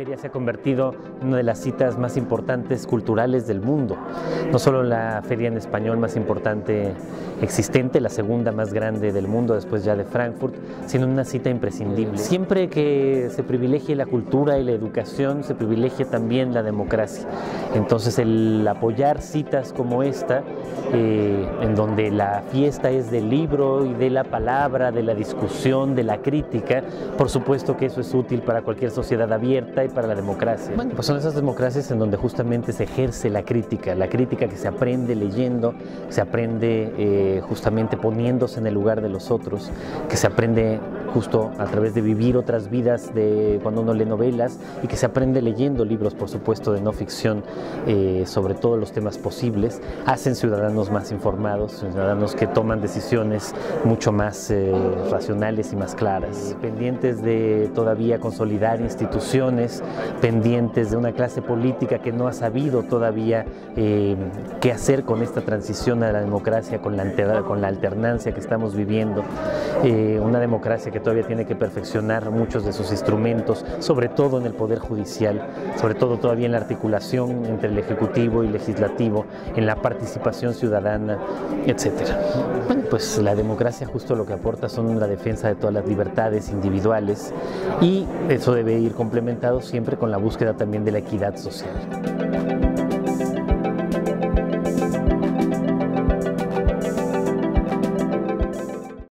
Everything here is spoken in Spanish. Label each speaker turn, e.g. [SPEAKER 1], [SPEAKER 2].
[SPEAKER 1] feria se ha convertido en una de las citas más importantes culturales del mundo. No solo la feria en español más importante existente, la segunda más grande del mundo después ya de Frankfurt, sino una cita imprescindible. Siempre que se privilegie la cultura y la educación, se privilegia también la democracia. Entonces el apoyar citas como esta, eh, en donde la fiesta es del libro y de la palabra, de la discusión, de la crítica, por supuesto que eso es útil para cualquier sociedad abierta para la democracia. Bueno, pues son esas democracias en donde justamente se ejerce la crítica, la crítica que se aprende leyendo, se aprende eh, justamente poniéndose en el lugar de los otros, que se aprende justo a través de vivir otras vidas de cuando uno lee novelas y que se aprende leyendo libros, por supuesto, de no ficción eh, sobre todos los temas posibles, hacen ciudadanos más informados, ciudadanos que toman decisiones mucho más eh, racionales y más claras, pendientes de todavía consolidar instituciones pendientes de una clase política que no ha sabido todavía eh, qué hacer con esta transición a la democracia, con la, con la alternancia que estamos viviendo, eh, una democracia que todavía tiene que perfeccionar muchos de sus instrumentos, sobre todo en el Poder Judicial, sobre todo todavía en la articulación entre el Ejecutivo y Legislativo, en la participación ciudadana, etc. Bueno, pues la democracia justo lo que aporta son la defensa de todas las libertades individuales y eso debe ir complementado siempre con la búsqueda también de la equidad social.